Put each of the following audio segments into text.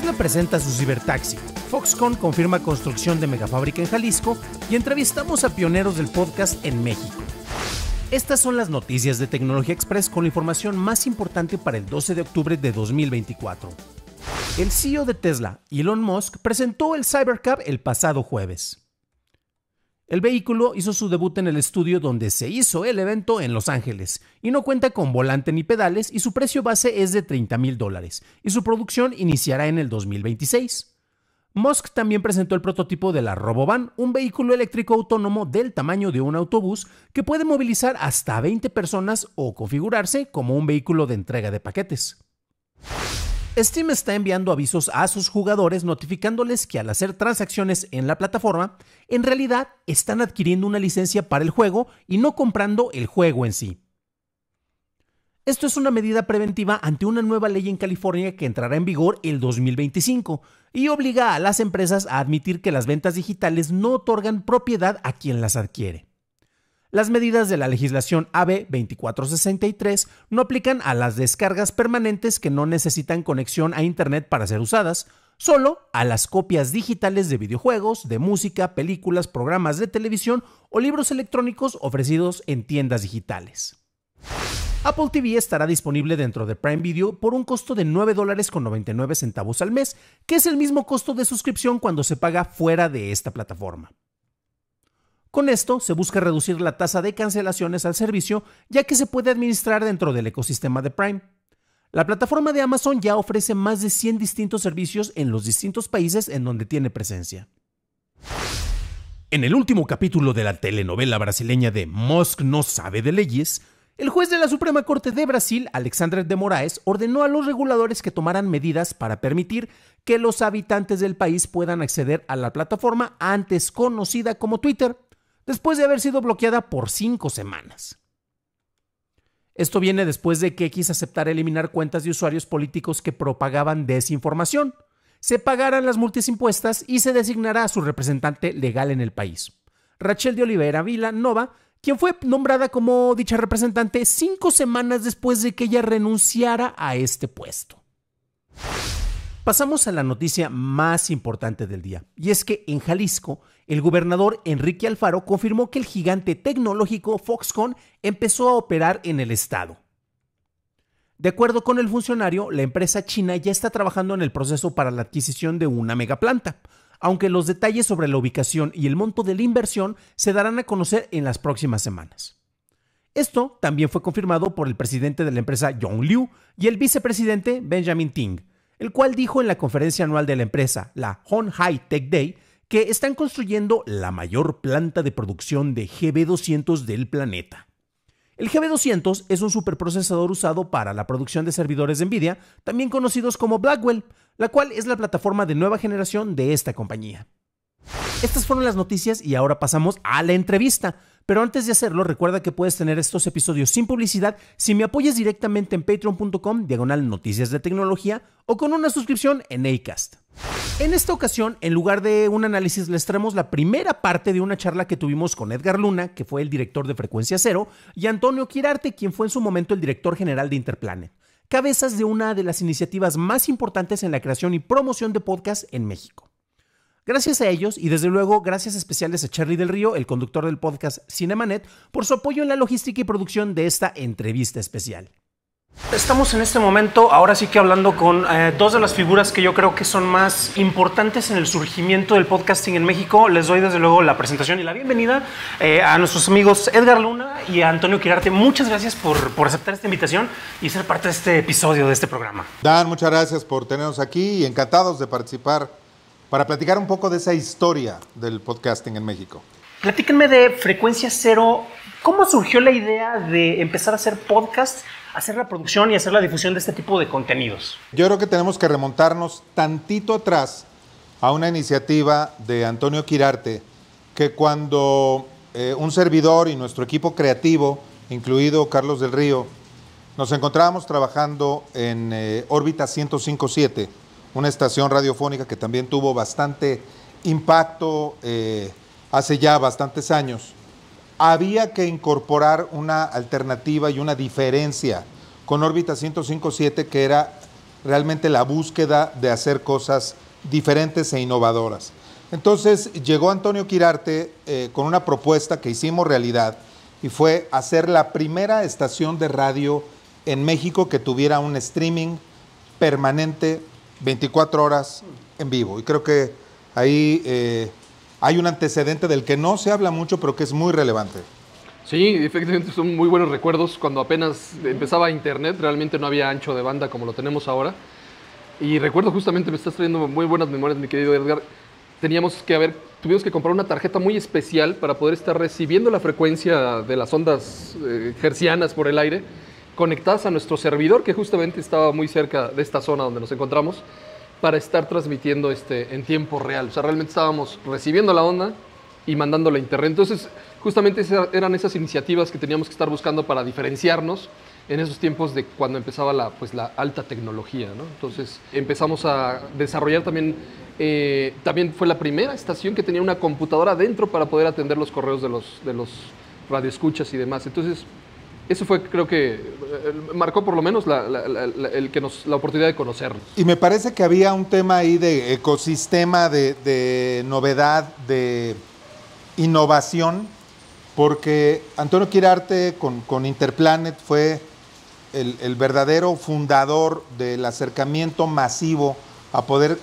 Tesla presenta su cibertaxi, Foxconn confirma construcción de megafábrica en Jalisco y entrevistamos a pioneros del podcast en México. Estas son las noticias de Tecnología Express con la información más importante para el 12 de octubre de 2024. El CEO de Tesla, Elon Musk, presentó el Cybercab el pasado jueves. El vehículo hizo su debut en el estudio donde se hizo el evento en Los Ángeles y no cuenta con volante ni pedales y su precio base es de 30 mil dólares y su producción iniciará en el 2026. Musk también presentó el prototipo de la Robovan, un vehículo eléctrico autónomo del tamaño de un autobús que puede movilizar hasta 20 personas o configurarse como un vehículo de entrega de paquetes. Steam está enviando avisos a sus jugadores notificándoles que al hacer transacciones en la plataforma, en realidad están adquiriendo una licencia para el juego y no comprando el juego en sí. Esto es una medida preventiva ante una nueva ley en California que entrará en vigor el 2025 y obliga a las empresas a admitir que las ventas digitales no otorgan propiedad a quien las adquiere. Las medidas de la legislación AB 2463 no aplican a las descargas permanentes que no necesitan conexión a Internet para ser usadas, solo a las copias digitales de videojuegos, de música, películas, programas de televisión o libros electrónicos ofrecidos en tiendas digitales. Apple TV estará disponible dentro de Prime Video por un costo de 9 dólares con 99 centavos al mes, que es el mismo costo de suscripción cuando se paga fuera de esta plataforma. Con esto se busca reducir la tasa de cancelaciones al servicio ya que se puede administrar dentro del ecosistema de Prime. La plataforma de Amazon ya ofrece más de 100 distintos servicios en los distintos países en donde tiene presencia. En el último capítulo de la telenovela brasileña de Musk no sabe de leyes, el juez de la Suprema Corte de Brasil, Alexandre de Moraes, ordenó a los reguladores que tomaran medidas para permitir que los habitantes del país puedan acceder a la plataforma antes conocida como Twitter, después de haber sido bloqueada por cinco semanas. Esto viene después de que X aceptara eliminar cuentas de usuarios políticos que propagaban desinformación, se pagaran las multas impuestas y se designará a su representante legal en el país. Rachel de Oliveira Vila Nova, quien fue nombrada como dicha representante cinco semanas después de que ella renunciara a este puesto. Pasamos a la noticia más importante del día, y es que en Jalisco el gobernador Enrique Alfaro confirmó que el gigante tecnológico Foxconn empezó a operar en el estado. De acuerdo con el funcionario, la empresa china ya está trabajando en el proceso para la adquisición de una megaplanta, aunque los detalles sobre la ubicación y el monto de la inversión se darán a conocer en las próximas semanas. Esto también fue confirmado por el presidente de la empresa Yong Liu y el vicepresidente Benjamin Ting, el cual dijo en la conferencia anual de la empresa, la Hon High Tech Day, que están construyendo la mayor planta de producción de GB200 del planeta. El GB200 es un superprocesador usado para la producción de servidores de Nvidia, también conocidos como Blackwell, la cual es la plataforma de nueva generación de esta compañía. Estas fueron las noticias y ahora pasamos a la entrevista. Pero antes de hacerlo, recuerda que puedes tener estos episodios sin publicidad si me apoyas directamente en patreon.com diagonal noticias de tecnología o con una suscripción en Acast. En esta ocasión, en lugar de un análisis, les traemos la primera parte de una charla que tuvimos con Edgar Luna, que fue el director de Frecuencia Cero, y Antonio Quirarte, quien fue en su momento el director general de Interplanet, cabezas de una de las iniciativas más importantes en la creación y promoción de podcast en México. Gracias a ellos y desde luego gracias especiales a Charlie del Río, el conductor del podcast Cinemanet, por su apoyo en la logística y producción de esta entrevista especial. Estamos en este momento, ahora sí que hablando con eh, dos de las figuras que yo creo que son más importantes en el surgimiento del podcasting en México. Les doy desde luego la presentación y la bienvenida eh, a nuestros amigos Edgar Luna y a Antonio Quirarte. Muchas gracias por, por aceptar esta invitación y ser parte de este episodio de este programa. Dan, muchas gracias por tenernos aquí y encantados de participar para platicar un poco de esa historia del podcasting en México. Platíquenme de Frecuencia Cero. ¿Cómo surgió la idea de empezar a hacer podcast, hacer la producción y hacer la difusión de este tipo de contenidos? Yo creo que tenemos que remontarnos tantito atrás a una iniciativa de Antonio Quirarte, que cuando eh, un servidor y nuestro equipo creativo, incluido Carlos del Río, nos encontrábamos trabajando en eh, órbita 1057, una estación radiofónica que también tuvo bastante impacto eh, hace ya bastantes años, había que incorporar una alternativa y una diferencia con órbita 1057 que era realmente la búsqueda de hacer cosas diferentes e innovadoras. Entonces llegó Antonio Quirarte eh, con una propuesta que hicimos realidad y fue hacer la primera estación de radio en México que tuviera un streaming permanente 24 horas en vivo. Y creo que ahí eh, hay un antecedente del que no se habla mucho, pero que es muy relevante. Sí, efectivamente son muy buenos recuerdos. Cuando apenas empezaba Internet, realmente no había ancho de banda como lo tenemos ahora. Y recuerdo justamente, me estás trayendo muy buenas memorias, mi querido Edgar. Teníamos que haber, tuvimos que comprar una tarjeta muy especial para poder estar recibiendo la frecuencia de las ondas eh, hercianas por el aire, conectadas a nuestro servidor, que justamente estaba muy cerca de esta zona donde nos encontramos, para estar transmitiendo este, en tiempo real. O sea, realmente estábamos recibiendo la onda y mandándola a internet. Entonces, justamente eran esas iniciativas que teníamos que estar buscando para diferenciarnos en esos tiempos de cuando empezaba la, pues, la alta tecnología. ¿no? Entonces empezamos a desarrollar también, eh, también fue la primera estación que tenía una computadora dentro para poder atender los correos de los, de los radioescuchas y demás. Entonces, eso fue, creo que, eh, marcó por lo menos la, oportunidad de conocernos. Y me parece que había un tema ahí de ecosistema, de, novedad, de innovación, porque Antonio Quirarte con Interplanet fue el, verdadero fundador del acercamiento masivo a poder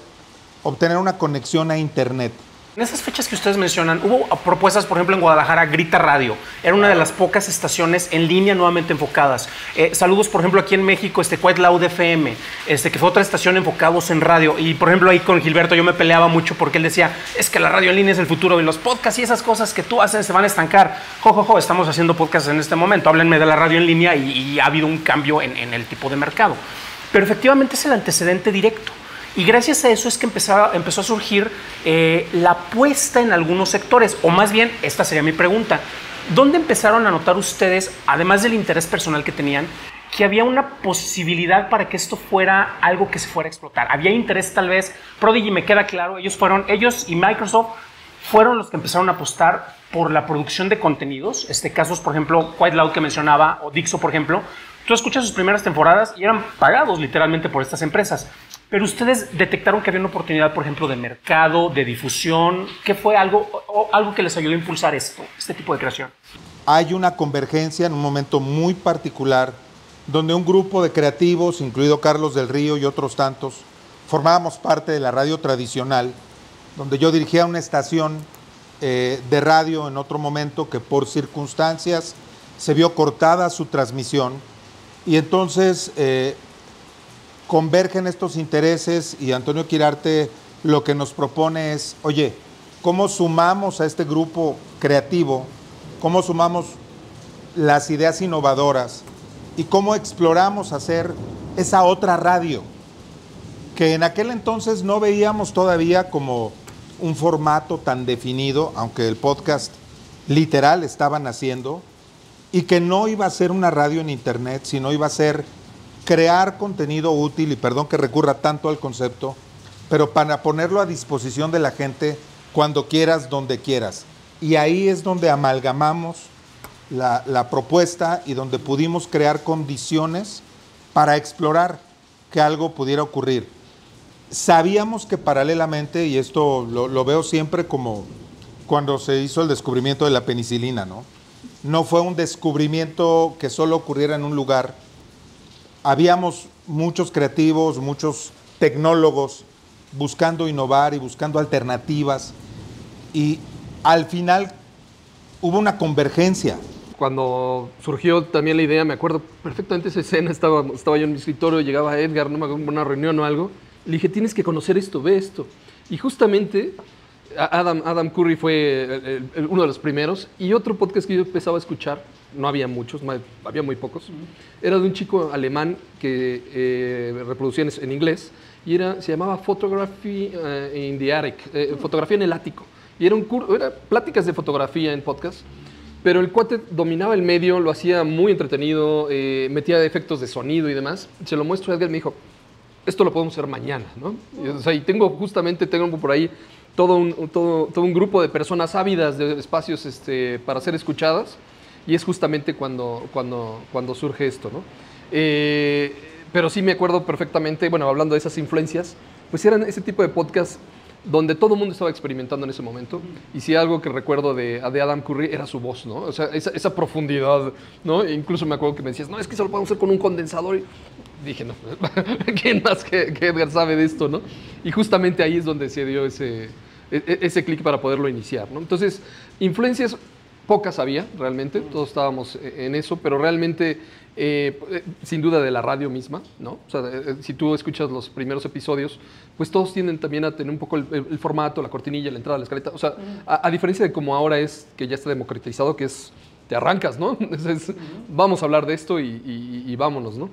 obtener una conexión a Internet. En esas fechas que ustedes mencionan, hubo propuestas, por ejemplo, en Guadalajara, Grita Radio. Era una de las pocas estaciones en línea nuevamente enfocadas. Eh, saludos, por ejemplo, aquí en México, este Quiet Loud FM, este, que fue otra estación enfocados en radio. Y, por ejemplo, ahí con Gilberto yo me peleaba mucho porque él decía, es que la radio en línea es el futuro y los podcasts y esas cosas que tú haces se van a estancar. Jo, estamos haciendo podcasts en este momento. Háblenme de la radio en línea y, ha habido un cambio en, en el tipo de mercado. Pero efectivamente es el antecedente directo. Y gracias a eso es que empezó, empezó a surgir eh, la apuesta en algunos sectores, o más bien, esta sería mi pregunta, ¿dónde empezaron a notar ustedes, además del interés personal que tenían, que había una posibilidad para que esto fuera algo que se fuera a explotar? Había interés tal vez, Prodigy me queda claro, ellos fueron, ellos y Microsoft fueron los que empezaron a apostar por la producción de contenidos, este casos, por ejemplo, Quite Loud que mencionaba, o Dixo, por ejemplo, tú escuchas sus primeras temporadas y eran pagados literalmente por estas empresas. Pero ustedes detectaron que había una oportunidad, por ejemplo, de mercado, de difusión. ¿Qué fue algo, algo que les ayudó a impulsar esto, este tipo de creación? Hay una convergencia en un momento muy particular donde un grupo de creativos, incluido Carlos del Río y otros tantos, formábamos parte de la radio tradicional, donde yo dirigía una estación eh, de radio en otro momento que por circunstancias se vio cortada su transmisión y entonces eh, convergen estos intereses y Antonio Quirarte lo que nos propone es, oye, ¿cómo sumamos a este grupo creativo? ¿Cómo sumamos las ideas innovadoras? ¿Y cómo exploramos hacer esa otra radio? Que en aquel entonces no veíamos todavía como un formato tan definido, aunque el podcast literal estaba naciendo, y que no iba a ser una radio en internet, sino iba a ser crear contenido útil, y perdón que recurra tanto al concepto, pero para ponerlo a disposición de la gente cuando quieras, donde quieras. Y ahí es donde amalgamamos la, propuesta y donde pudimos crear condiciones para explorar que algo pudiera ocurrir. Sabíamos que paralelamente, y esto lo, lo veo siempre como cuando se hizo el descubrimiento de la penicilina, ¿no? No fue un descubrimiento que solo ocurriera en un lugar, habíamos muchos creativos, muchos tecnólogos buscando innovar y buscando alternativas y al final hubo una convergencia. Cuando surgió también la idea, me acuerdo perfectamente esa escena, estaba, estaba yo en mi escritorio, llegaba Edgar, no me acuerdo, una reunión o algo, le dije, tienes que conocer esto, ve esto. Y justamente Adam, Adam Curry fue uno de los primeros y otro podcast que yo empezaba a escuchar no había muchos, había muy pocos. Era de un chico alemán que eh, reproducía en, inglés y era, se llamaba Photography eh, in the Attic, eh, fotografía en el ático. Y era, un era pláticas de fotografía en podcast, pero el cuate dominaba el medio, lo hacía muy entretenido, metía efectos de sonido y demás. Se lo muestro a Edgar y me dijo, esto lo podemos hacer mañana, ¿no? O sea, y tengo justamente, tengo por ahí todo un, todo, todo un grupo de personas ávidas de espacios este, para ser escuchadas y es justamente cuando, cuando, cuando surge esto. ¿no? Eh, pero sí me acuerdo perfectamente, bueno, hablando de esas influencias, pues eran ese tipo de podcast donde todo el mundo estaba experimentando en ese momento. Y si algo que recuerdo de, de Adam Curry era su voz, ¿no? O sea, esa, esa profundidad, ¿no? E incluso me acuerdo que me decías, no, es que solo podemos hacer con un condensador. Y dije, no, ¿quién más que, que Edgar sabe de esto, no? Y justamente ahí es donde se dio ese, ese clic para poderlo iniciar, ¿no? Entonces, influencias pocas había realmente, todos estábamos e- en eso, pero realmente, eh, eh, sin duda de la radio misma, ¿no? O sea, eh, si tú escuchas los primeros episodios, pues todos tienden también a tener un poco el, el- formato, la cortinilla, la entrada, la escaleta, o sea, a, a diferencia de como ahora es, que ya está democratizado, que es, te arrancas, ¿no? Es- es, Vamos a hablar de esto y, y- y vámonos, ¿no?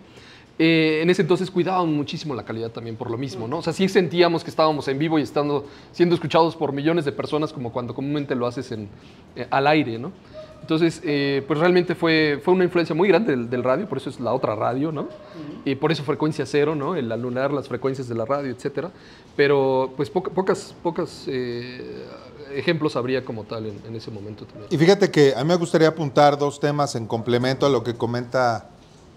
Eh, en ese entonces cuidaban muchísimo la calidad también por lo mismo, ¿no? O sea, sí sentíamos que estábamos en vivo y estando, siendo escuchados por millones de personas como cuando comúnmente lo haces en, eh, al aire, ¿no? Entonces, eh, pues realmente fue, fue una influencia muy grande del, del radio, por eso es la otra radio, ¿no? Y por eso frecuencia cero, ¿no? El anular las frecuencias de la radio, etcétera. Pero, pues, poca- pocas, pocas eh, ejemplos habría como tal en, en ese momento también. Y fíjate que a mí me gustaría apuntar dos temas en complemento a lo que comenta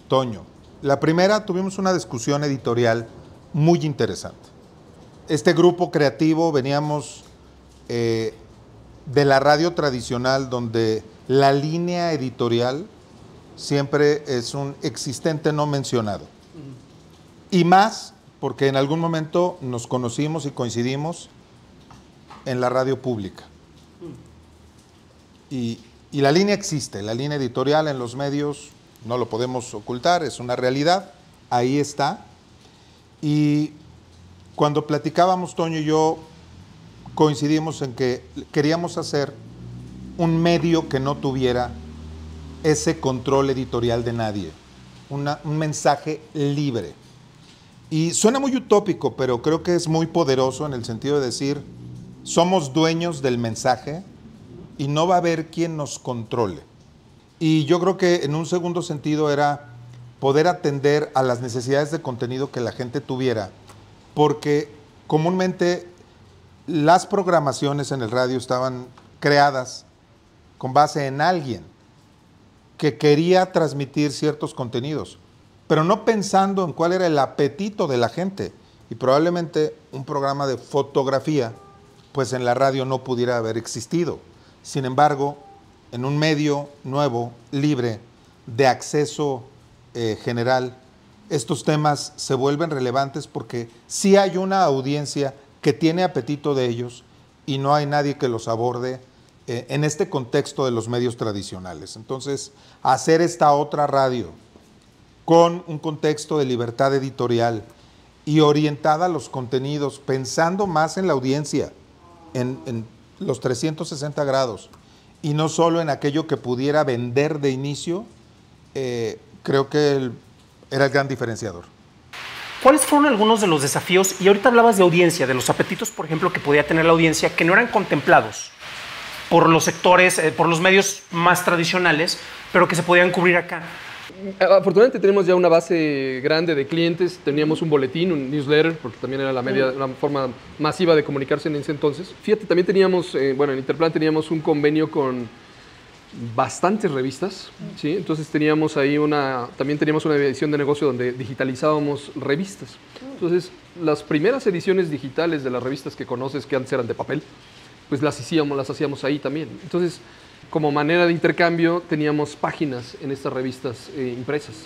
Toño. La primera, tuvimos una discusión editorial muy interesante. Este grupo creativo veníamos eh, de la radio tradicional donde la línea editorial siempre es un existente no mencionado. Y más porque en algún momento nos conocimos y coincidimos en la radio pública. Y, y la línea existe, la línea editorial en los medios no lo podemos ocultar, es una realidad, ahí está. Y cuando platicábamos, Toño y yo, coincidimos en que queríamos hacer un medio que no tuviera ese control editorial de nadie, un mensaje libre. Y suena muy utópico, pero creo que es muy poderoso en el sentido de decir, somos dueños del mensaje y no va a haber quien nos controle. Y yo creo que en un segundo sentido era poder atender a las necesidades de contenido que la gente tuviera, porque comúnmente las programaciones en el radio estaban creadas con base en alguien que quería transmitir ciertos contenidos, pero no pensando en cuál era el apetito de la gente. Y probablemente un programa de fotografía, pues en la radio no pudiera haber existido. Sin embargo, en un medio nuevo, libre, de acceso eh, general, estos temas se vuelven relevantes porque sí hay una audiencia que tiene apetito de ellos y no hay nadie que los aborde eh, en este contexto de los medios tradicionales. Entonces, hacer esta otra radio con un contexto de libertad editorial y orientada a los contenidos, pensando más en la audiencia, en, en los 360 grados, y no solo en aquello que pudiera vender de inicio, eh, creo que era el gran diferenciador. ¿Cuáles fueron algunos de los desafíos? Y ahorita hablabas de audiencia, de los apetitos, por ejemplo, que podía tener la audiencia, que no eran contemplados por los sectores, eh, por los medios más tradicionales, pero que se podían cubrir acá. Afortunadamente tenemos ya una base grande de clientes, teníamos un boletín, un newsletter, porque también era la media, una forma masiva de comunicarse en ese entonces. Fíjate, también teníamos, eh, bueno, en Interplan teníamos un convenio con bastantes revistas, ¿sí? Entonces teníamos ahí una, también teníamos una edición de negocio donde digitalizábamos revistas. Entonces, las primeras ediciones digitales de las revistas que conoces, que antes eran de papel, pues las hacíamos, las hacíamos ahí también. Entonces, como manera de intercambio, teníamos páginas en estas revistas eh, impresas.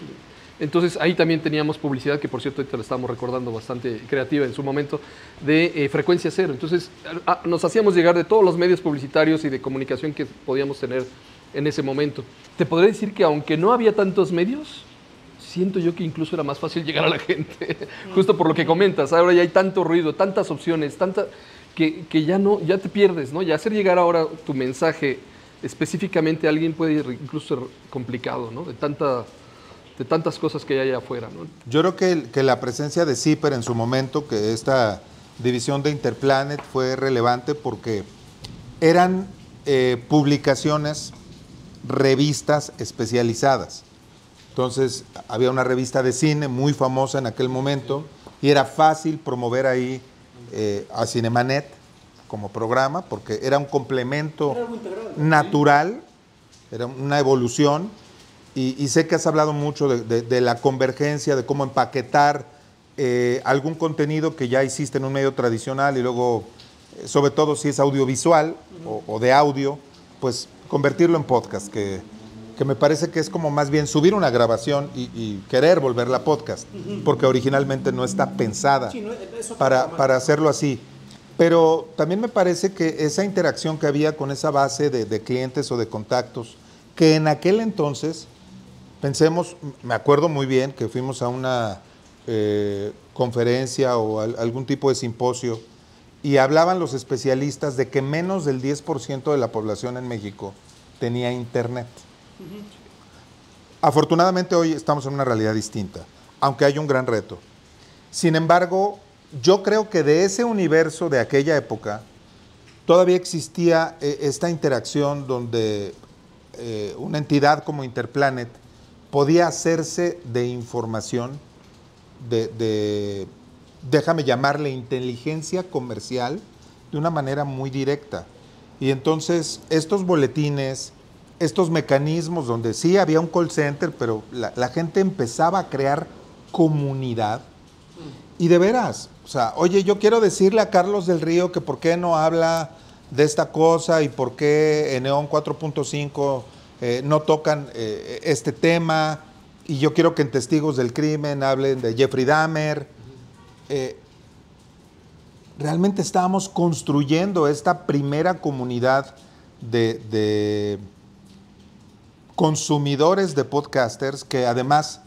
Entonces, ahí también teníamos publicidad, que por cierto, ahorita la estamos recordando bastante creativa en su momento, de eh, frecuencia cero. Entonces, nos hacíamos llegar de todos los medios publicitarios y de comunicación que podíamos tener en ese momento. Te podría decir que aunque no había tantos medios, siento yo que incluso era más fácil llegar a la gente, justo por lo que comentas. Ahora ya hay tanto ruido, tantas opciones, tanta que, ya no, ya te pierdes, ¿no? Y hacer llegar ahora tu mensaje específicamente a alguien puede incluso ser complicado, ¿no? De tanta, de tantas cosas que hay allá afuera, ¿no? Yo creo que, que la presencia de CIPER en su momento, que esta división de Interplanet fue relevante porque eran eh, publicaciones, revistas especializadas. Entonces, había una revista de cine muy famosa en aquel momento y era fácil promover ahí eh, a Cinemanet como programa porque era un complemento natural, era una evolución y, sé que has hablado mucho de, la convergencia, de cómo empaquetar eh, algún contenido que ya hiciste en un medio tradicional y luego, eh, sobre todo si es audiovisual o, de audio, pues convertirlo en podcast, que, me parece que es como más bien subir una grabación y, querer volverla a podcast, porque originalmente no está pensada para, para hacerlo así. Pero también me parece que esa interacción que había con esa base de, clientes o de contactos, que en aquel entonces, pensemos, me acuerdo muy bien que fuimos a una eh, conferencia o algún tipo de simposio y hablaban los especialistas de que menos del 10% de la población en México tenía internet. Afortunadamente hoy estamos en una realidad distinta, aunque hay un gran reto. Sin embargo, yo creo que de ese universo de aquella época todavía existía eh, esta interacción donde eh, una entidad como Interplanet podía hacerse de información, de, déjame llamarle inteligencia comercial, de una manera muy directa. Y entonces estos boletines, estos mecanismos donde sí había un call center, pero la gente empezaba a crear comunidad. Y de veras, o sea, oye, yo quiero decirle a Carlos del Río que por qué no habla de esta cosa y por qué en Neon 4.5 eh, no tocan eh, este tema. Y yo quiero que en Testigos del Crimen hablen de Jeffrey Dahmer. Eh, realmente estábamos construyendo esta primera comunidad de consumidores de podcasters que además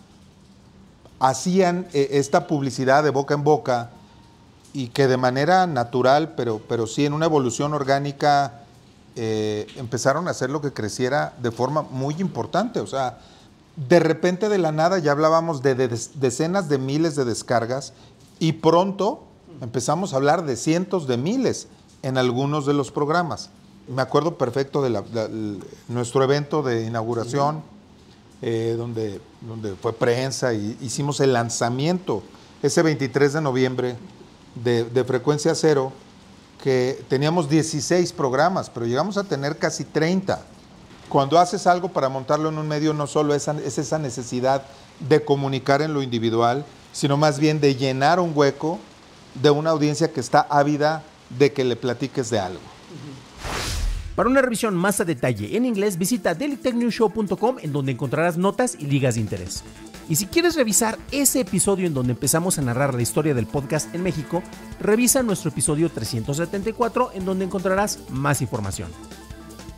hacían esta publicidad de boca en boca y que de manera natural, pero, pero sí en una evolución orgánica, eh, empezaron a hacer lo que creciera de forma muy importante. O sea, de repente de la nada ya hablábamos de, decenas de miles de descargas y pronto empezamos a hablar de cientos de miles en algunos de los programas. Me acuerdo perfecto de nuestro evento de inauguración, eh, donde, fue prensa y hicimos el lanzamiento ese 23 de noviembre de, frecuencia cero que teníamos 16 programas, pero llegamos a tener casi 30. Cuando haces algo para montarlo en un medio, no solo es, es esa necesidad de comunicar en lo individual, sino más bien de llenar un hueco de una audiencia que está ávida de que le platiques de algo. Para una revisión más a detalle en inglés, visita dailytechnewshow.com en donde encontrarás notas y ligas de interés. Y si quieres revisar ese episodio en donde empezamos a narrar la historia del podcast en México, revisa nuestro episodio 374 en donde encontrarás más información.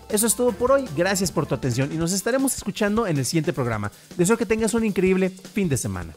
Eso es todo por hoy, gracias por tu atención y nos estaremos escuchando en el siguiente programa. Deseo que tengas un increíble fin de semana.